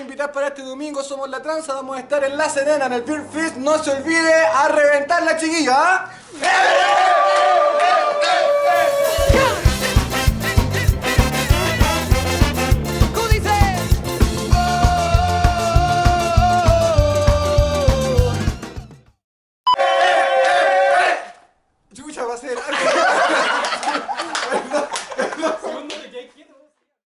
invitar para este domingo. Somos La Tranza, vamos a estar en La Serena, en el Beer Fest. No se olvide a reventar la chiquilla. ¿ah? Chucha va a ser.